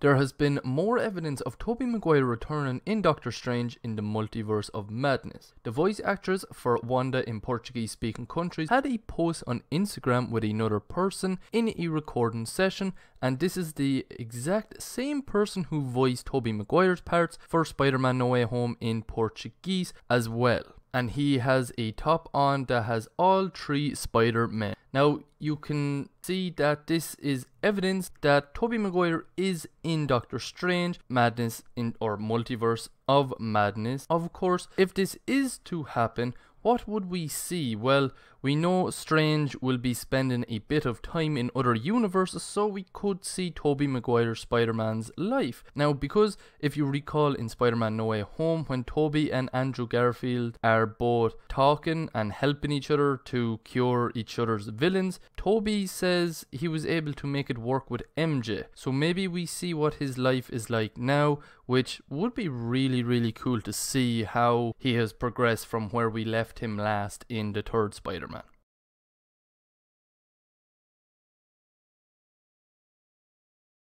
There has been more evidence of Tobey Maguire returning in Doctor Strange in the Multiverse of Madness. The voice actress for Wanda in Portuguese speaking countries had a post on Instagram with another person in a recording session, and this is the exact same person who voiced Tobey Maguire's parts for Spider Man No Way Home in Portuguese as well and he has a top on that has all three Spider-Men. Now you can see that this is evidence that Tobey Maguire is in Doctor Strange Madness in or Multiverse of Madness. Of course, if this is to happen, what would we see? Well, we know Strange will be spending a bit of time in other universes, so we could see Tobey Maguire Spider Man's life. Now, because if you recall in Spider Man No Way Home, when Tobey and Andrew Garfield are both talking and helping each other to cure each other's villains, Tobey says he was able to make it work with MJ. So maybe we see what his life is like now, which would be really, really cool to see how he has progressed from where we left left him last in the third Spider Man.